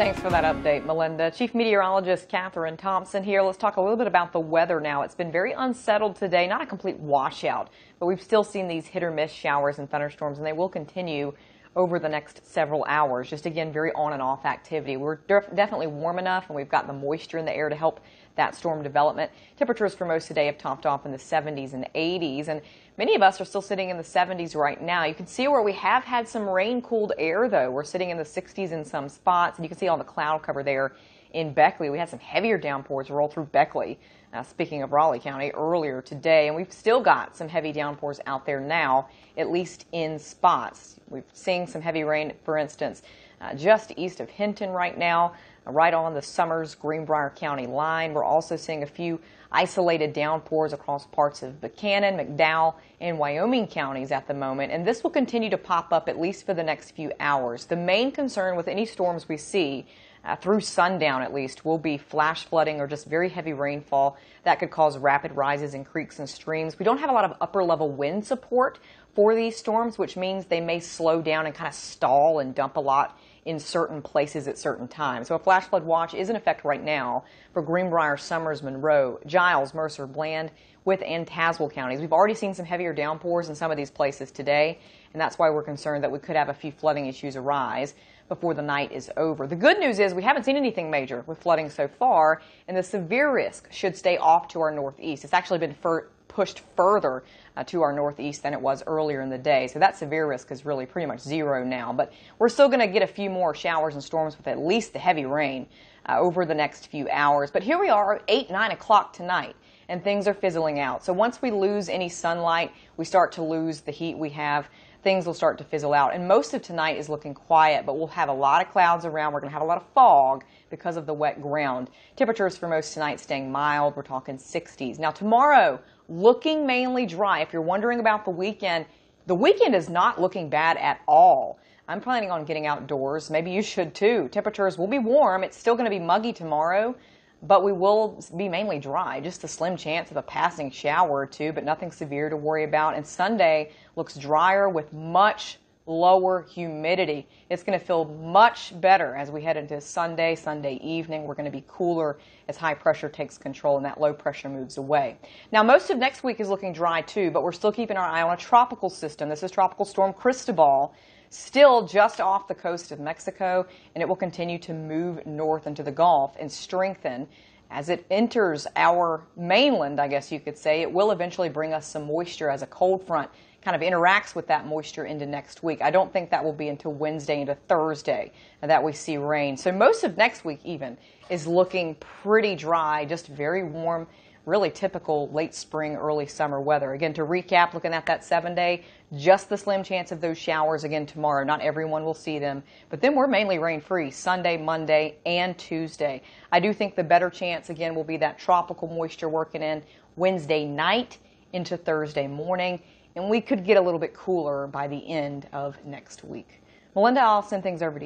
Thanks for that update, Melinda. Chief Meteorologist Catherine Thompson here. Let's talk a little bit about the weather now. It's been very unsettled today, not a complete washout, but we've still seen these hit or miss showers and thunderstorms, and they will continue over the next several hours. Just again, very on and off activity. We're def definitely warm enough, and we've got the moisture in the air to help that storm development. Temperatures for most today have topped off in the 70s and 80s, and many of us are still sitting in the 70s right now. You can see where we have had some rain cooled air, though. We're sitting in the 60s in some spots, and you can see all the cloud cover there in Beckley. We had some heavier downpours roll through Beckley, uh, speaking of Raleigh County, earlier today. And we've still got some heavy downpours out there now, at least in spots. We've seen some heavy rain, for instance, uh, just east of Hinton right now, right on the Summers Greenbrier County line. We're also seeing a few isolated downpours across parts of Buchanan, McDowell, and Wyoming counties at the moment. And this will continue to pop up at least for the next few hours. The main concern with any storms we see uh, through sundown at least will be flash flooding or just very heavy rainfall that could cause rapid rises in creeks and streams. We don't have a lot of upper level wind support for these storms, which means they may slow down and kind of stall and dump a lot in certain places at certain times. So a flash flood watch is in effect right now for Greenbrier, Summers, Monroe, Giles, Mercer, Bland, Wythe and Tazewell counties. We've already seen some heavier downpours in some of these places today, and that's why we're concerned that we could have a few flooding issues arise before the night is over. The good news is we haven't seen anything major with flooding so far, and the severe risk should stay off to our northeast. It's actually been pushed further uh, to our northeast than it was earlier in the day. So that severe risk is really pretty much zero now. But we're still going to get a few more showers and storms with at least the heavy rain uh, over the next few hours. But here we are, 8, 9 o'clock tonight and things are fizzling out. So once we lose any sunlight, we start to lose the heat we have things will start to fizzle out. And most of tonight is looking quiet, but we'll have a lot of clouds around. We're going to have a lot of fog because of the wet ground. Temperatures for most tonight staying mild. We're talking 60s. Now tomorrow, looking mainly dry. If you're wondering about the weekend, the weekend is not looking bad at all. I'm planning on getting outdoors. Maybe you should too. Temperatures will be warm. It's still going to be muggy tomorrow but we will be mainly dry. Just a slim chance of a passing shower or two, but nothing severe to worry about. And Sunday looks drier with much lower humidity. It's going to feel much better as we head into Sunday, Sunday evening. We're going to be cooler as high pressure takes control and that low pressure moves away. Now, most of next week is looking dry too, but we're still keeping our eye on a tropical system. This is Tropical Storm Cristobal still just off the coast of Mexico, and it will continue to move north into the Gulf and strengthen. As it enters our mainland, I guess you could say, it will eventually bring us some moisture as a cold front kind of interacts with that moisture into next week. I don't think that will be until Wednesday into Thursday that we see rain. So most of next week even is looking pretty dry, just very warm really typical late spring, early summer weather. Again, to recap, looking at that seven day, just the slim chance of those showers again tomorrow. Not everyone will see them, but then we're mainly rain free Sunday, Monday, and Tuesday. I do think the better chance again will be that tropical moisture working in Wednesday night into Thursday morning, and we could get a little bit cooler by the end of next week. Melinda, I'll send things over to you.